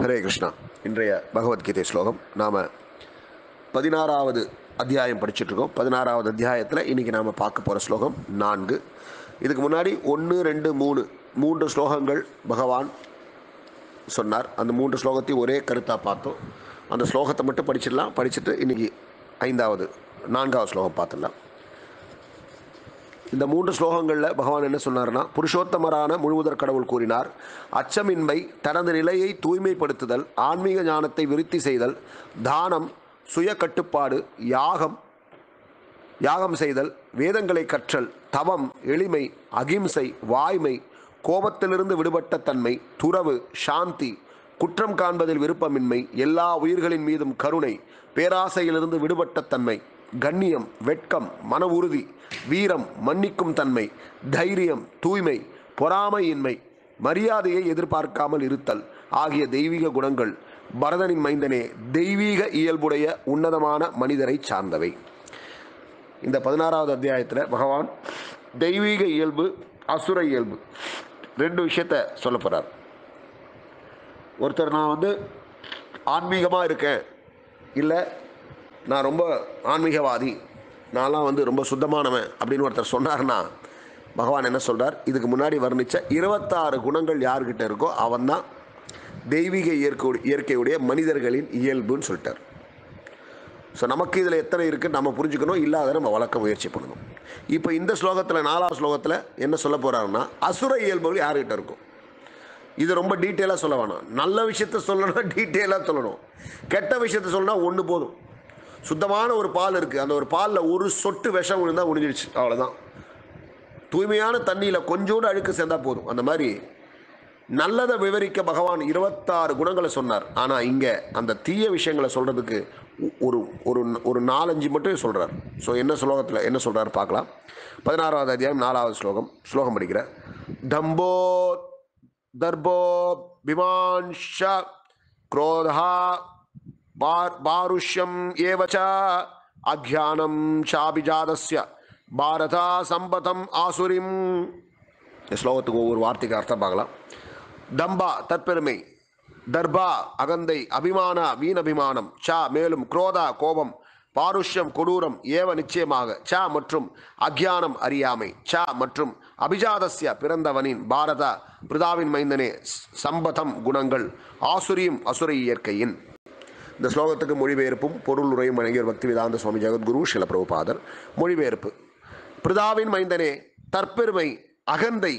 ஹரே கிருஷ்ணா. இன்றைய பகவத்கீதை ஸ்லோகம். நாம் பதினாறாவது அத்தியாயம் படிச்சுட்ருக்கோம். பதினாறாவது அத்தியாயத்தில் இன்றைக்கி நாம் பார்க்க போகிற ஸ்லோகம் நான்கு. இதுக்கு முன்னாடி ஒன்று ரெண்டு மூணு மூன்று ஸ்லோகங்கள் பகவான் சொன்னார். அந்த மூன்று ஸ்லோகத்தையும் ஒரே கருத்தாக பார்த்தோம். அந்த ஸ்லோகத்தை மட்டும் படிச்சிடலாம். படிச்சுட்டு இன்றைக்கி ஐந்தாவது நான்காவது ஸ்லோகம் பார்த்துடலாம். இந்த மூன்று ஸ்லோகங்களில் பகவான் என்ன சொன்னார்னா புருஷோத்தமரான முழுவதற் கடவுள் கூறினார் அச்சமின்மை தனது நிலையை தூய்மைப்படுத்துதல் ஆன்மீக ஞானத்தை விருத்தி செய்தல் தானம் சுய கட்டுப்பாடு யாகம் யாகம் செய்தல் வேதங்களை கற்றல் தவம் எளிமை அகிம்சை வாய்மை கோபத்திலிருந்து விடுபட்ட தன்மை துறவு சாந்தி குற்றம் காண்பதில் விருப்பமின்மை எல்லா உயிர்களின் மீதும் கருணை பேராசையிலிருந்து விடுபட்ட தன்மை. கண்ணியம் வெட்கம் மன உறுதி வீரம் மன்னிக்கும் தன்மை தைரியம் தூய்மை பொறாமையின்மை மரியாதையை எதிர்பார்க்காமல் இருத்தல் ஆகிய தெய்வீக குணங்கள் பரதனின் மைந்தனே தெய்வீக இயல்புடைய உன்னதமான மனிதரை சார்ந்தவை. இந்த பதினாறாவது அத்தியாயத்தில் பகவான் தெய்வீக இயல்பு அசுர இயல்பு ரெண்டு விஷயத்த சொல்ல போகிறார் ஒருத்தர் நான் வந்து ஆன்மீகமாக இருக்கேன். இல்லை நான் ரொம்ப ஆன்மீகவாதி. நான்லாம் வந்து ரொம்ப சுத்தமானவன் அப்படின்னு ஒருத்தர் சொன்னார்னா பகவான் என்ன சொல்கிறார் இதுக்கு முன்னாடி வர்ணித்த இருபத்தாறு குணங்கள் யார்கிட்ட இருக்கோ அவன் தான் தெய்வீக இயற்கை இயற்கையுடைய மனிதர்களின் இயல்புன்னு சொல்லிட்டார். ஸோ நமக்கு இதில் எத்தனை இருக்குது நம்ம புரிஞ்சுக்கணும். இல்லாத நம்ம வளர்க்க முயற்சி பண்ணணும். இப்போ இந்த ஸ்லோகத்தில் நாலாவது ஸ்லோகத்தில் என்ன சொல்ல போகிறாருன்னா அசுர இயல்புகள் யார்கிட்ட இருக்கும் இது ரொம்ப டீட்டெயிலாக சொல்ல வேணாம். நல்ல விஷயத்த சொல்லணும்னா டீட்டெயிலாக சொல்லணும். கெட்ட விஷயத்த சொல்லணும்னா ஒன்று போதும். சுத்தமான ஒரு பால் இருக்குது அந்த ஒரு பாலில் ஒரு சொட்டு விஷம் விழுந்தால் முடிஞ்சிடுச்சு அவ்வளோதான் தூய்மையான தண்ணியில் கொஞ்சோடு அழுக்கு சேர்ந்தால் போதும். அந்த மாதிரி நல்லதை விவரிக்க பகவான் இருபத்தாறு குணங்களை சொன்னார். ஆனால் இங்கே அந்த தீய விஷயங்களை சொல்கிறதுக்கு ஒரு ஒரு ஒரு நாலஞ்சு மட்டும் சொல்கிறார் ஸோ என்ன ஸ்லோகத்தில் என்ன சொல்கிறார் பார்க்கலாம். பதினாறாவது அத்தியாயம் நாலாவது ஸ்லோகம் ஸ்லோகம் படிக்கிற. தம்போ தர்போ பிமான்ஷ குரோதா பாருஷ்யம் ஏவச்சா அக்யானம் சாபிஜாதஸ்ய பாரதா சம்பதம் ஆசுரிம் இந்த ஸ்லோகத்துக்கு ஒவ்வொரு வார்த்தைக்கு அர்த்தம் பார்க்கலாம். தம்பா தற்பெருமை. தர்பா அகந்தை அபிமான வீணபிமானம். சா மேலும் குரோதா கோபம். பாருஷ்யம் கொடூரம் ஏவ நிச்சயமாக. ச மற்றும் அக்யானம் அறியாமை. ச மற்றும் அபிஜாதஸ்ய பிறந்தவனின் பாரத பிரிதாவின் மைந்தனே சம்பதம் குணங்கள். ஆசுரியும் அசுர இயற்கையின். இந்த ஸ்லோகத்துக்கு மொழிபெயர்ப்பும் பொருள் உரையும் வழங்கியவர் பக்தி வேதாந்த சுவாமி ஜெகத்குரு சில பிரபுபாதர் மொழிபெயர்ப்பு. பிரிதாவின் மைந்தனே தற்பெருமை அகந்தை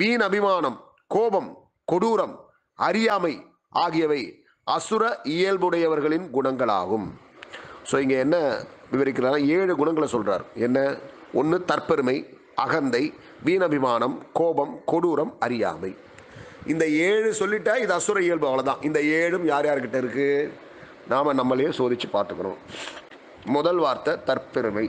வீண் அபிமானம் கோபம் கொடூரம் அறியாமை ஆகியவை அசுர இயல்புடையவர்களின் குணங்களாகும். ஸோ இங்கே என்ன விவரிக்கிறார் ஏழு குணங்களை சொல்கிறார் என்ன? ஒன்று தற்பெருமை அகந்தை வீணபிமானம் கோபம் கொடூரம் அறியாமை. இந்த ஏழு சொல்லிட்டா இது அசுர இயல்பு அவ்வளோதான் இந்த ஏழும் யார் யார்கிட்ட இருக்குது நாம் நம்மளையே சோதித்து பார்த்துக்கணும். முதல் வார்த்தை தற்பெருமை.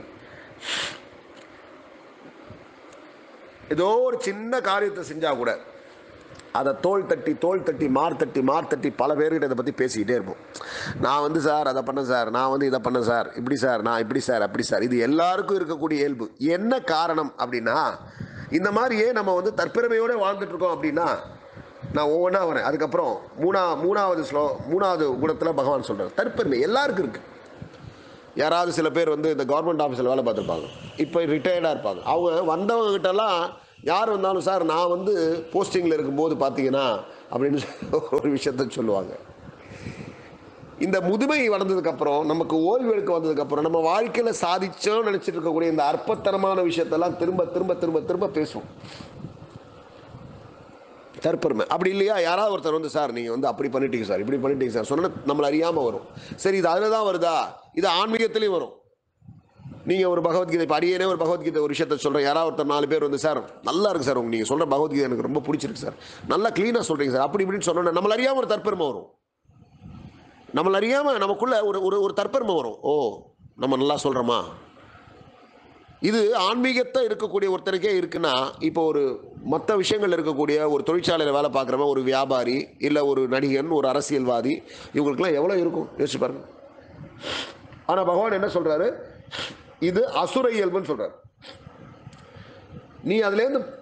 ஏதோ ஒரு சின்ன காரியத்தை செஞ்சால் கூட அதை தோல் தட்டி தோல் தட்டி மார் தட்டி மார் தட்டி பல பேர்கிட்ட இதை பற்றி பேசிக்கிட்டே இருப்போம். நான் வந்து சார் அதை பண்ணேன் சார் நான் வந்து இதை பண்ணேன் சார் இப்படி சார் நான் இப்படி சார் அப்படி சார். இது எல்லாருக்கும் இருக்கக்கூடிய இயல்பு. என்ன காரணம் அப்படின்னா இந்த மாதிரியே நம்ம வந்து தற்பெருமையோடு வாழ்ந்துட்டுருக்கோம் அப்படின்னா நான் ஒவ்வொன்றா வரேன். அதுக்கப்புறம் மூணா மூணாவது ஸ்லோ மூணாவது குணத்தில் பகவான் சொல்கிறார் தற்பெருமை எல்லாருக்கும் இருக்குது யாராவது சில பேர் வந்து இந்த கவர்மெண்ட் ஆஃபீஸில் வேலை பார்த்துருப்பாங்க. இப்போ ரிட்டையர்டாக இருப்பாங்க. அவங்க வந்தவங்ககிட்டலாம் யார் வந்தாலும் சார் நான் வந்து போஸ்டிங்கில் இருக்கும்போது பார்த்தீங்கன்னா அப்படின்னு ஒரு விஷயத்த சொல்லுவாங்க. இந்த முதுமை வளர்ந்ததுக்கப்புறம் நமக்கு ஓய்வு எடுக்க வந்ததுக்கப்புறம் நம்ம வாழ்க்கையில் சாதிச்சோம்னு நினச்சிட்டு இருக்கக்கூடிய இந்த அற்பத்தனமான விஷயத்தெல்லாம் திரும்ப திரும்ப திரும்ப திரும்ப பேசுவோம். தற்பெருமை. அப்படி இல்லையா? யாராவது ஒருத்தர் வந்து சார் நீங்கள் வந்து அப்படி பண்ணிட்டீங்க சார். இப்படி பண்ணிட்டீங்க சார். சொன்னால் நம்மளை அறியாமல் வரும். சரி இது அதில் தான் வருதா? இது ஆன்மீகத்துலேயும் வரும். நீங்கள் ஒரு பகவத்கீதை இப்போ அடியேனே ஒரு பகவத்கீதை ஒரு விஷயத்த சொல்கிறேன் யாராவது ஒருத்தர் நாலு பேர் வந்து சார் நல்லா இருக்கு சார். உங்க நீங்கள் சொல்கிற பகவத்கீதை எனக்கு ரொம்ப பிடிச்சிருக்கு சார். நல்லா க்ளீனாக சொல்கிறீங்க சார். அப்படி இப்படின்னு சொன்னோன்னே நம்மள அறியாமல் ஒரு தற்பெருமை வரும். நம்மள அறியாமல் நமக்குள்ளே ஒரு ஒரு ஒரு தற்பெருமை வரும். ஓ நம்ம நல்லா சொல்கிறோமா இது ஆன்மீகத்தை இருக்கக்கூடிய ஒருத்தருக்கே இருக்குன்னா இப்போ ஒரு மற்ற விஷயங்கள் இருக்கக்கூடிய ஒரு தொழிற்சாலையில் வேலை பார்க்குறவன் ஒரு வியாபாரி இல்லை ஒரு நடிகன் ஒரு அரசியல்வாதி இவங்களுக்குலாம் எவ்வளோ இருக்கும்? யோசிச்சு பாருங்க. ஆனால் பகவான் என்ன சொல்கிறாரு இது அசுர இயல்புன்னு சொல்கிறார் நீ அதுலேருந்து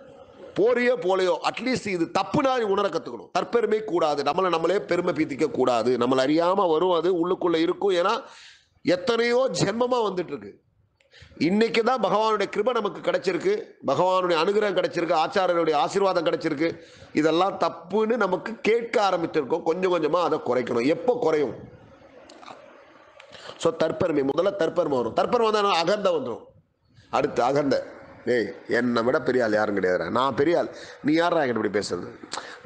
போறியோ போலையோ அட்லீஸ்ட் இது தப்புனா நீ உணர கற்றுக்கணும் தற்பெருமை கூடாது. நம்மளை நம்மளே பெருமை பீத்திக்க கூடாது. நம்மளை அறியாமல் வரும் அது உள்ளுக்குள்ளே இருக்கும். ஏன்னா எத்தனையோ ஜென்மமாக வந்துட்டு இருக்கு. இன்னைக்கு தான் பகவானுடைய கிருபை நமக்கு கிடைச்சிருக்கு. பகவானுடைய அனுகிரகம் கிடைச்சிருக்கு. ஆச்சாரனுடைய ஆசீர்வாதம் கிடைச்சிருக்கு. இதெல்லாம் தப்புன்னு நமக்கு கேட்க ஆரம்பிச்சிருக்கோம். கொஞ்சம் கொஞ்சமாக அதை குறைக்கணும். எப்போ குறையும்? ஸோ தற்பெருமை. முதல்ல தற்பெருமை வரும். தற்பெருமை வந்தால் அகந்த வந்துடும் அடுத்து அகந்த. ஏய் என்னை விட பெரிய ஆள் யாரும் கிடையாது நான் பெரிய ஆள். நீ யாரா என்கிட்ட இப்படி பேசுறது?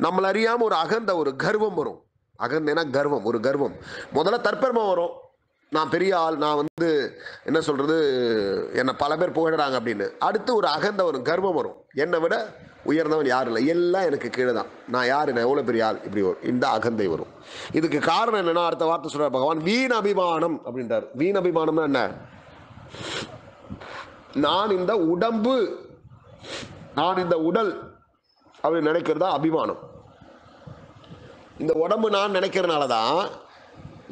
நம்மள அறியாமல் ஒரு அகந்த ஒரு கர்வம் வரும். அகந்தேனா கர்வம் ஒரு கர்வம். முதல்ல தற்பெருமை வரும். நான் பெரிய ஆள் நான் வந்து என்ன சொல்கிறது என்னை பல பேர் புகழறாங்க அப்படின்னு. அடுத்து ஒரு அகந்த வரும் கர்வம் வரும். என்னை விட உயர்ந்தவன் யாரும் இல்லை. எல்லாம் எனக்கு கீழே தான். நான் யார் நான் எவ்வளோ பெரிய ஆள்? இப்படி வரும். இந்த அகந்தை வரும். இதுக்கு காரணம் என்னன்னா அடுத்த வார்த்தை சொல்கிறார் பகவான் வீண் அபிமானம் அப்படின்றார். வீண் அபிமானம்னா என்ன? நான் இந்த உடம்பு நான் இந்த உடல் அப்படின்னு நினைக்கிறதா அபிமானம். இந்த உடம்பு நான் நினைக்கிறனால தான்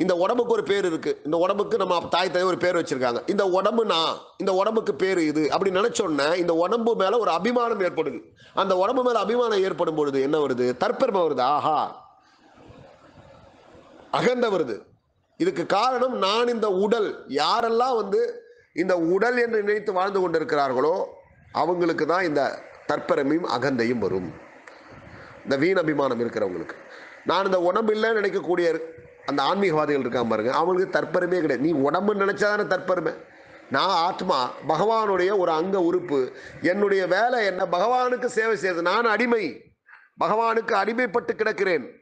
இந்த உடம்புக்கு ஒரு பேர் இருக்கு. இந்த உடம்புக்கு நம்ம தாய் தாய் ஒரு பேர் வச்சிருக்காங்க. இந்த உடம்பு நான் இந்த உடம்புக்கு பேர் இது அப்படி நினச்சோன்னே இந்த உடம்பு மேல ஒரு அபிமானம் ஏற்படுது. அந்த உடம்பு மேல அபிமானம் ஏற்படும் பொழுது என்ன வருது? தற்பெருமை வருது. ஆஹா. அகந்த வருது. இதுக்கு காரணம் நான் இந்த உடல். யாரெல்லாம் வந்து இந்த உடல் என்று நினைத்து வாழ்ந்து கொண்டிருக்கிறார்களோ அவங்களுக்கு தான் இந்த தற்பெருமையும் அகந்தையும் வரும். இந்த வீண் அபிமானம் இருக்கிறவங்களுக்கு. நான் இந்த உடம்பு இல்லைன்னு நினைக்கக்கூடிய அந்த ஆன்மீகவாதிகள் இருக்காம பாருங்க. அவங்களுக்கு தற்பெருமையே கிடையாது. நீ உடம்புன்னு நினைச்சாதானே தற்பெருமை? நான் ஆத்மா பகவானுடைய ஒரு அங்க உறுப்பு. என்னுடைய வேலை என்ன? பகவானுக்கு சேவை செய்யறது. நான் அடிமை. பகவானுக்கு அடிமைப்பட்டு கிடக்கிறேன்.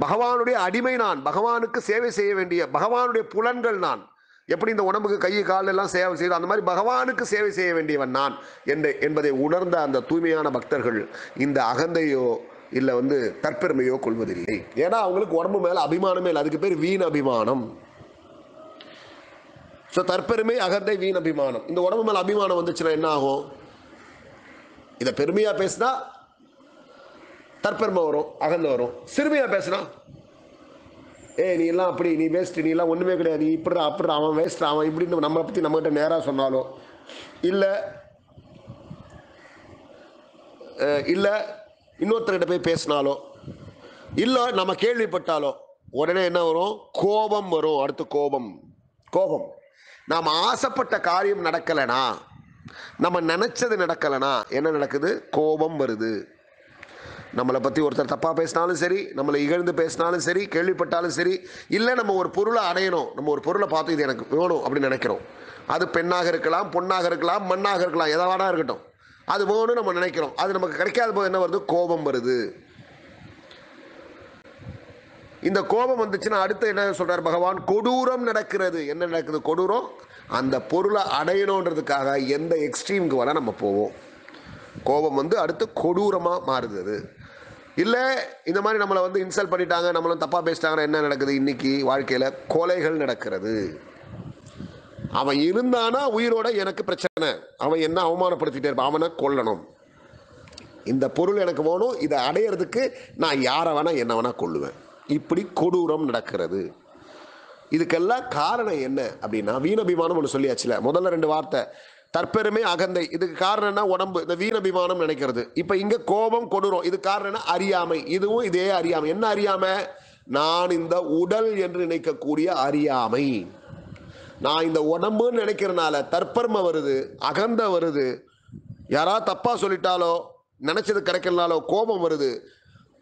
பகவானுடைய அடிமை நான். பகவானுக்கு சேவை செய்ய வேண்டிய பகவானுடைய புலன்கள் நான். எப்படி இந்த உடம்புக்கு கை கால் எல்லாம் சேவை செய்து அந்த மாதிரி பகவானுக்கு சேவை செய்ய வேண்டியவன் நான். என்று என்பதை உணர்ந்த அந்த தூய்மையான பக்தர்கள் இந்த அகந்தையோ இல்லை வந்து தற்பெருமையோ கொள்வதில்லை. ஏன்னா அவங்களுக்கு உடம்பு மேலே அபிமானமே இல்லை. அதுக்கு பேர் வீண் அபிமானம். ஸோ தற்பெருமை அகந்தை வீண் அபிமானம். இந்த உடம்பு மேலே அபிமானம் வந்துச்சுன்னா என்ன ஆகும்? இதை பெருமையாக பேசினா தற்பெருமை வரும் அகந்தை வரும். சிறுமையாக பேசுனா ஏய் நீ எல்லாம் அப்படி நீ வேஸ்ட்டு நீ எல்லாம் ஒன்றுமே கிடையாது. நீ இப்படி அப்படி அவன் வேஸ்ட் அவன் இப்படின்னு நம்மளை பற்றி நம்மகிட்ட நேராக சொன்னாலும் இல்லை இல்லை இன்னொருத்தர்கிட்ட போய் பேசினாலோ இல்லை நம்ம கேள்விப்பட்டாலோ உடனே என்ன வரும்? கோபம் வரும். அடுத்து கோபம். கோபம். நாம் ஆசைப்பட்ட காரியம் நடக்கலைனா நம்ம நினச்சது நடக்கலைனா என்ன நடக்குது? கோபம் வருது. நம்மளை பற்றி ஒருத்தர் தப்பாக பேசினாலும் சரி நம்மளை இகழ்ந்து பேசினாலும் சரி கேள்விப்பட்டாலும் சரி இல்லை நம்ம ஒரு பொருளை அடையணும். நம்ம ஒரு பொருளை பார்த்து இது எனக்கு வேணும் அப்படின்னு நினைக்கிறோம். அது பெண்ணாக இருக்கலாம் பொண்ணாக இருக்கலாம் மண்ணாக இருக்கலாம் எதாவானா இருக்கட்டும். அது வேணும்னு நம்ம நினைக்கிறோம். அது நமக்கு கிடைக்காத போது என்ன வருது? கோபம் வருது. இந்த கோபம் வந்துச்சுன்னா அடுத்து என்ன சொல்றார் பகவான்? கொடூரம் நடக்கிறது. என்ன நடக்குது? கொடூரம்? அந்த பொருளை அடையணுன்றதுக்காக எந்த எக்ஸ்ட்ரீமுக்கு வேணால் நம்ம போவோம். கோபம் வந்து அடுத்து கொடூரமாக மாறுது அது. இல்லை இந்த மாதிரி நம்மளை வந்து இன்சல்ட் பண்ணிட்டாங்க நம்மளும் தப்பாக பேசிட்டாங்கன்னா என்ன நடக்குது? இன்னைக்கு வாழ்க்கையில் கொலைகள் நடக்கிறது. அவன் இருந்தானா உயிரோட எனக்கு பிரச்சனை. அவன் என்ன அவமானப்படுத்திட்டே இருப்பான்? அவனை கொல்லணும். இந்த பொருள் எனக்கு வேணும் இதை அடையிறதுக்கு நான் யாரை வேணா என்ன வேணா கொள்ளுவேன் இப்படி கொடூரம் நடக்கிறது. இதுக்கெல்லாம் காரணம் என்ன அப்படின்னா வீணபிமானம் ஒன்று சொல்லியாச்சுல. முதல்ல ரெண்டு வார்த்தை. தற்பெருமை அகந்தை. இதுக்கு காரணம் என்ன? உடம்பு. இந்த வீணபிமானம் நினைக்கிறது. இப்போ இங்கே கோபம் கொடூரம். இது காரணம்னா அறியாமை. இதுவும் இதே அறியாமை. என்ன அறியாமை? நான் இந்த உடல் என்று நினைக்கக்கூடிய அறியாமை. நான் இந்த உடம்புன்னு நினைக்கிறனால தற்பர்மை வருது அகந்த வருது. யாராவது தப்பா சொல்லிட்டாலோ நினைச்சது கிடைக்கலனாலோ கோபம் வருது.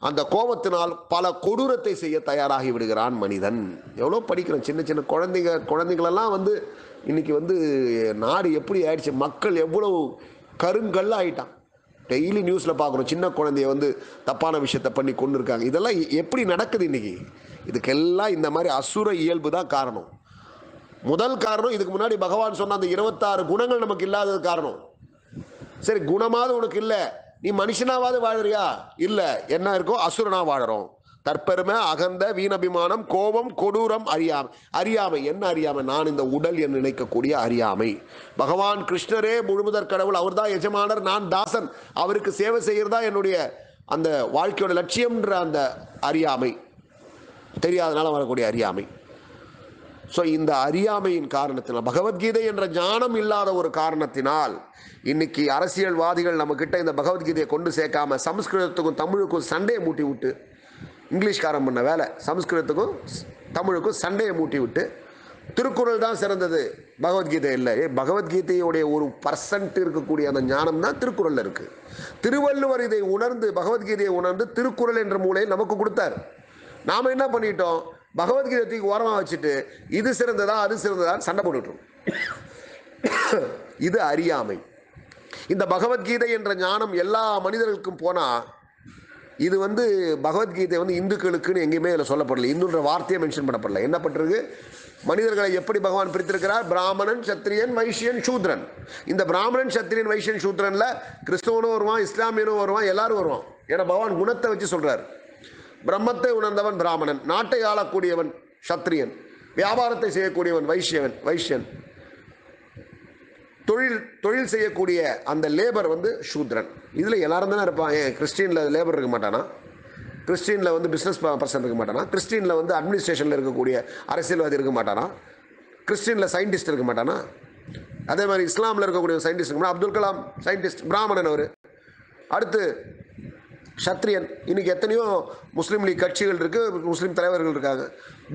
அந்த கோபத்தினால் பல கொடூரத்தை செய்ய தயாராகி விடுகிறான் மனிதன். எவ்வளோ படிக்கிறோம் சின்ன சின்ன குழந்தைங்க குழந்தைங்களெல்லாம் வந்து இன்னைக்கு வந்து நாடு எப்படி ஆயிடுச்சு மக்கள் எவ்வளவு கருங்கல் ஆயிட்டான். டெய்லி நியூஸில் பார்க்குறோம் சின்ன குழந்தைய வந்து தப்பான விஷயத்தை பண்ணி கொண்டு இருக்காங்க இதெல்லாம் எப்படி நடக்குது இன்னைக்கு? இதுக்கெல்லாம் இந்த மாதிரி அசுர இயல்பு தான் காரணம். முதல் காரணம் இதுக்கு முன்னாடி பகவான் சொன்ன அந்த இருபத்தாறு குணங்கள் நமக்கு இல்லாதது காரணம். சரி குணமாவது உனக்கு இல்லை. நீ மனுஷனாவது வாழறியா? இல்லை. என்ன இருக்கோ அசுரனா வாழறோம். தற்பெருமை அகந்த வீணபிமானம் கோபம் கொடூரம் அறியாமை. அறியாமை என்ன அறியாமை? நான் இந்த உடல் என்று நினைக்கக்கூடிய அறியாமை. பகவான் கிருஷ்ணரே முழுமுதற் கடவுள் அவர்தான் எஜமானர் நான் தாசன். அவருக்கு சேவை செய்கிறதா என்னுடைய அந்த வாழ்க்கையோட லட்சியம்ன்ற அந்த அறியாமை. தெரியாதனால வரக்கூடிய அறியாமை. ஸோ இந்த அறியாமையின் காரணத்தினால் பகவத்கீதை என்ற ஞானம் இல்லாத ஒரு காரணத்தினால் இன்னைக்கு அரசியல்வாதிகள் நம்மக்கிட்ட இந்த பகவத்கீதையை கொண்டு சேர்க்காம சமஸ்கிருதத்துக்கும் தமிழுக்கும் சண்டையை மூட்டி விட்டு இங்கிலீஷ்காரன் பண்ண வேலை சமஸ்கிருதத்துக்கும் ஸ்- தமிழுக்கும் சண்டையை மூட்டி விட்டு திருக்குறள் தான் சிறந்தது பகவத்கீதை இல்லை. ஏ பகவத்கீதையுடைய ஒரு பர்சன்ட் இருக்கக்கூடிய அந்த ஞானம் தான் திருக்குறளில் இருக்குது திருவள்ளுவர் இதை உணர்ந்து பகவத்கீதையை உணர்ந்து திருக்குறள் என்ற மூலையை நமக்கு கொடுத்தார். நாம் என்ன பண்ணிட்டோம்? பகவத்கீதை தூக்கி ஓரமாக வச்சுட்டு இது சிறந்ததா அது சிறந்ததான்னு சண்டை போட்டுட்டுரும் இது அறியாமை. இந்த பகவத்கீதை என்ற ஞானம் எல்லா மனிதர்களுக்கும் போனால் இது வந்து பகவத்கீதை வந்து இந்துக்களுக்குன்னு எங்கேயுமே இதில் சொல்லப்படல. இந்துன்ற வார்த்தையை மென்ஷன் பண்ணப்படல. என்ன பண்ணுறது மனிதர்களை எப்படி பகவான் பிரித்திருக்கிறார்? பிராமணன் சத்திரியன் வைஷ்யன் சூத்ரன். இந்த பிராமணன் சத்திரியன் வைஷ்யன் சூத்ரனில் கிறிஸ்தவனும் வருவான் இஸ்லாமியனும் வருவான் எல்லாரும் வருவான். ஏன்னா பகவான் குணத்தை வச்சு சொல்கிறார் பிரம்மத்தை உணர்ந்தவன் பிராமணன் நாட்டை ஆளக்கூடியவன் சத்திரியன் வியாபாரத்தை செய்யக்கூடியவன் வைஷ்யவன் வைஷ்யன். தொழில் தொழில் செய்யக்கூடிய அந்த லேபர் வந்து சூத்ரன். இதில் எல்லாரும் தானே இருப்பான் ஏன் கிறிஸ்டியனில் லேபர் இருக்க மாட்டானா? கிறிஸ்டியனில் வந்து பிஸ்னஸ் பர்சன் இருக்க மாட்டானா? கிறிஸ்டியனில் வந்து அட்மினிஸ்ட்ரேஷனில் இருக்கக்கூடிய அரசியல்வாதி இருக்க மாட்டானா? கிறிஸ்டியனில் சயின்டிஸ்ட் இருக்க மாட்டானா? அதே மாதிரி இஸ்லாமில் இருக்கக்கூடிய சயின்டிஸ்ட் இருக்க மாட்டானா? அப்துல் கலாம் சயின்டிஸ்ட் பிராமணன் அவர். அடுத்து ஷத்ரியன் இன்றைக்கி எத்தனையோ முஸ்லீம் லீக் கட்சிகள் இருக்குது முஸ்லீம் தலைவர்கள் இருக்காங்க.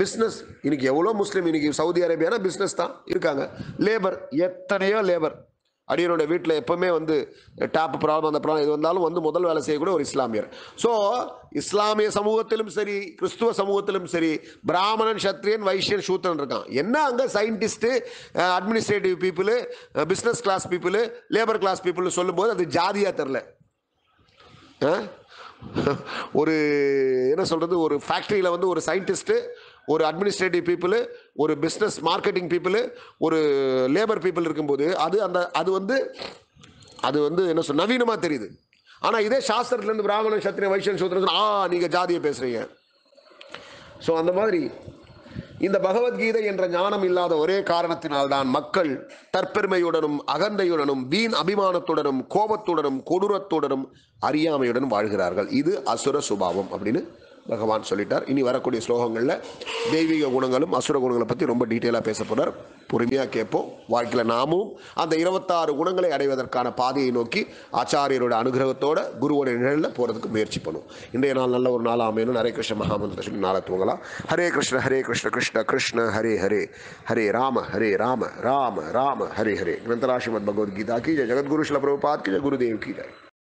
பிஸ்னஸ் இன்றைக்கி எவ்வளோ முஸ்லீம்? இன்றைக்கி சவுதி அரேபியானா பிஸ்னஸ் தான் இருக்காங்க. லேபர் எத்தனையோ லேபர் அடியனோட வீட்டில் எப்போவுமே வந்து டேப் ப்ராப்ளம் அந்த ப்ராப்ளம் இது வந்தாலும் வந்து முதல் வேலை செய்யக்கூடிய ஒரு இஸ்லாமியர். ஸோ இஸ்லாமிய சமூகத்திலும் சரி கிறிஸ்துவ சமூகத்திலும் சரி பிராமணன் சத்ரியன் வைஷ்யன் சூத்திரன் இருக்கான் என்ன அங்கே scientist administrative people business class people labour class people சொல்லும்போது அது ஜாதியாக தெரில ஆ? ஒரு என்ன சொல்கிறது ஒரு ஃபேக்ட்ரியில் வந்து ஒரு சயின்டிஸ்ட்டு ஒரு அட்மினிஸ்ட்ரேட்டிவ் பீப்புளு ஒரு பிஸ்னஸ் மார்க்கெட்டிங் பீப்புளு ஒரு லேபர் பீப்புள் இருக்கும்போது அது அந்த அது வந்து அது வந்து என்ன சொல் நவீனமாக தெரியுது. ஆனால் இதே சாஸ்திரத்துலேருந்து பிராமணன் சத்திரிய வைஷ்ணன் சூத்திரன் ஆ நீங்கள் ஜாதியை பேசுகிறீங்க ஸோ அந்த மாதிரி இந்த பகவத்கீதை என்ற ஞானம் இல்லாத ஒரே காரணத்தினால்தான் மக்கள் தற்பெருமையுடனும் அகந்தையுடனும் வீண் அபிமானத்துடனும் கோபத்துடனும் கொடூரத்துடனும் அறியாமையுடன் வாழ்கிறார்கள். இது அசுர சுபாவம் அப்படின்னு பகவான் சொல்லிட்டார். இனி வரக்கூடிய ஸ்லோகங்களில் தெய்வீக குணங்களும் அசுர குணங்களை பற்றி ரொம்ப டீட்டெயிலாக பேச போகிறார் பொறுமையாக கேட்போம். வாழ்க்கையில் நாமும் அந்த இருபத்தாறு குணங்களை அடைவதற்கான பாதையை நோக்கி ஆச்சாரியரோட அனுகிரகத்தோட குருவோட நிழலில் போகிறதுக்கு முயற்சி பண்ணுவோம். இன்றைய நாள் நல்ல ஒரு நாள் அமையணும். ஹரே கிருஷ்ண மகாமந்திர சொல்லி நாளை தூங்கலாம் ஹரே கிருஷ்ண ஹரே கிருஷ்ண கிருஷ்ண கிருஷ்ண ஹரே ஹரே. ஹரே ராம ஹரே ராம ராம ராம ஹரே ஹரே. கிரந்தராசிமத் பகவத்கீதா கீஜ ஜெகத்குரு ஸ்ல பிரபுபாத் கி குருதேவ் கி